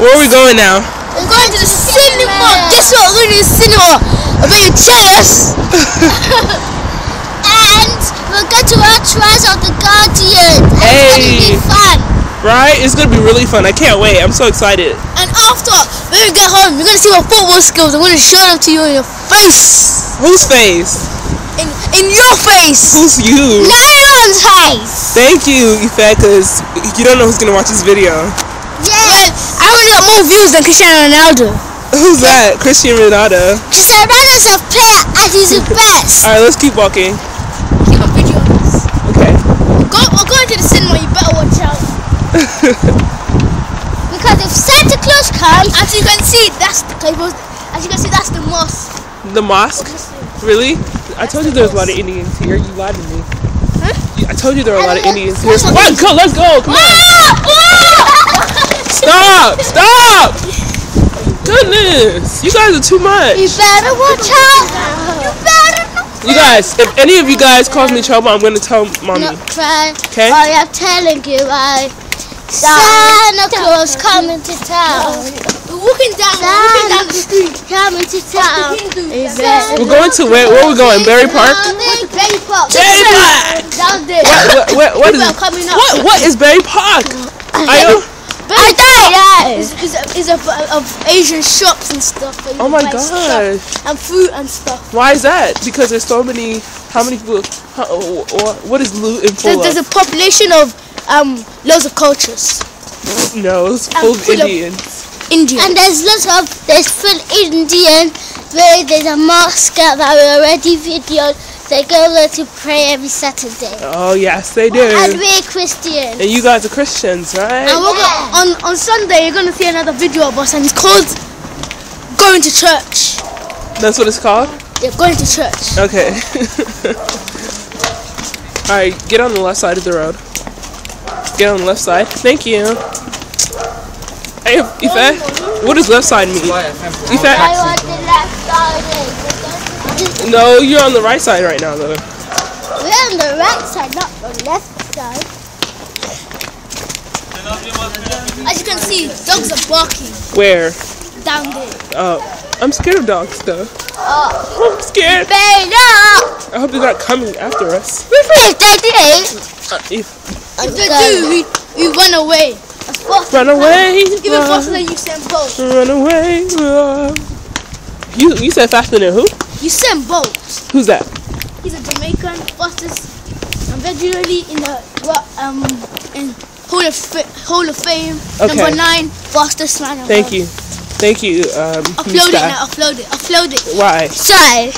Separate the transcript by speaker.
Speaker 1: Where are we going now?
Speaker 2: We're going to the cinema. Guess what? We're going to the cinema. I'm very jealous. and we're going to watch Rise of the Guardian. And It's going to
Speaker 1: Hey.
Speaker 2: be fun.
Speaker 1: Right? It's gonna be really fun. I can't wait. I'm so excited.
Speaker 2: And after, when we get home, you're going to see my football skills. I'm going to show them to you in your face.
Speaker 1: Whose face?
Speaker 2: In, in your face.
Speaker 1: Who's you?
Speaker 2: No one's face.
Speaker 1: Thank you, Ife, because you don't know who's gonna watch this video.
Speaker 2: Yeah. I already got more views than Cristiano Ronaldo.
Speaker 1: Who's that? Christian Ronaldo.
Speaker 2: Cristiano Ronaldo's a player and he's the best.
Speaker 1: Alright, let's keep walking.
Speaker 2: Keep a video of this.
Speaker 1: Okay.
Speaker 2: Go, we're going to the cinema, you better watch out. because if Santa Claus comes, as you can see, that's the type of, as you can see, that's the mosque.
Speaker 1: The mosque? Really? I told you there was a lot of Indians here. You lied to me.
Speaker 2: Huh?
Speaker 1: I told you there were a lot of
Speaker 2: And
Speaker 1: Indians
Speaker 2: let's-
Speaker 1: here. What? Go, let's go. Come on. Ah! Stop! Stop! Goodness, you guys are too much.
Speaker 2: You better watch out. You better not.
Speaker 1: You guys, if any of you guys cause me trouble, I'm gonna tell mommy.
Speaker 2: Not cry.
Speaker 1: Okay?
Speaker 2: I am telling you, I. Santa Claus coming to town. We're walking down, walking down the street. Coming to town.
Speaker 1: We're going to where? Where are we going? Bury Park?
Speaker 2: Bury Park.
Speaker 1: Bury Park.
Speaker 2: Down there.
Speaker 1: What? What? What is?
Speaker 2: People are coming up.
Speaker 1: What? What is Bury Park? I don't.
Speaker 2: I don't. Yeah. It's, it's, a, it's of Asian shops and stuff. where
Speaker 1: Oh my
Speaker 2: buy stuff. And fruit and stuff.
Speaker 1: Why is that? Because there's so many. How many people? How, or what is Luton
Speaker 2: There's,
Speaker 1: full
Speaker 2: there's
Speaker 1: of?
Speaker 2: a population of um loads of cultures.
Speaker 1: No, it's
Speaker 2: I'm
Speaker 1: full of
Speaker 2: full of-
Speaker 1: Indians.
Speaker 2: Indian. And there's lots of there's full Indian. Where there's a mosque that we already videoed. They go there to pray every Saturday.
Speaker 1: Oh yes, they do.
Speaker 2: And we're Christian.
Speaker 1: And you guys are Christians, right?
Speaker 2: And we're go- on on Sunday you're gonna see another video of us, and it's called "Going to Church."
Speaker 1: That's what it's called.
Speaker 2: Yeah, going to church.
Speaker 1: Okay. All right, get on the left side of the road. Get on the left side. Thank you. Hey, Ife, what does left side mean? Ife? No, you're on the right side right now, though.
Speaker 2: We're on the right side, not the left side. As you can see, dogs are barking
Speaker 1: Where?
Speaker 2: down there.
Speaker 1: Oh, I'm scared of dogs, though.
Speaker 2: Oh,
Speaker 1: I'm scared.
Speaker 2: no!
Speaker 1: I hope they're not coming after us.
Speaker 2: If they do,
Speaker 1: Uh, if,
Speaker 2: if they do, we, we run away. Fast
Speaker 1: run away,
Speaker 2: Even
Speaker 1: run, uh,
Speaker 2: faster than Usain Bolt.
Speaker 1: run away, run. You you said faster than who?
Speaker 2: Usain Bolt.
Speaker 1: Who's that?
Speaker 2: He's a Jamaican fastest, and regularly in the um in Hall of Fa- Hall of Fame.
Speaker 1: Okay.
Speaker 2: Number nine, fastest man.
Speaker 1: Thank you, thank you, um,
Speaker 2: Upload it now. Upload it. Upload it.
Speaker 1: Why?
Speaker 2: Sorry.